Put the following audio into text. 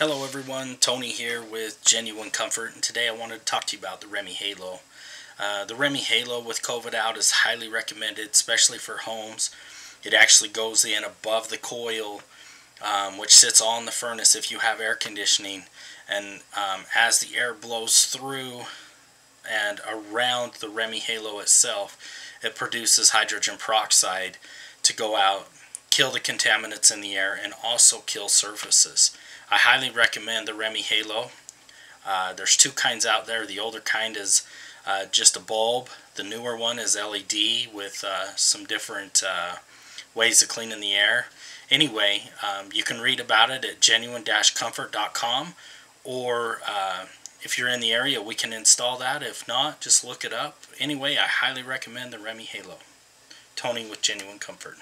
Hello everyone, Tony here with Genuine Comfort and today I wanted to talk to you about the Reme Halo. Uh, the Reme Halo with COVID out is highly recommended, especially for homes. It actually goes in above the coil um, which sits on the furnace if you have air conditioning and um, as the air blows through and around the Reme Halo itself it produces hydrogen peroxide to go out, kill the contaminants in the air and also kill surfaces. I highly recommend the Reme Halo. Uh, there's two kinds out there. The older kind is uh, just a bulb. The newer one is LED with uh, some different uh, ways of cleaning the air. Anyway, um, you can read about it at genuine-comfort.com or uh, if you're in the area, we can install that. If not, just look it up. Anyway, I highly recommend the Reme Halo. Tony with Genuine Comfort.